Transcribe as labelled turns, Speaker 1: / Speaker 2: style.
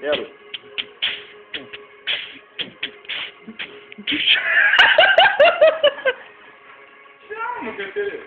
Speaker 1: Quero.
Speaker 2: Tchau, meu querido.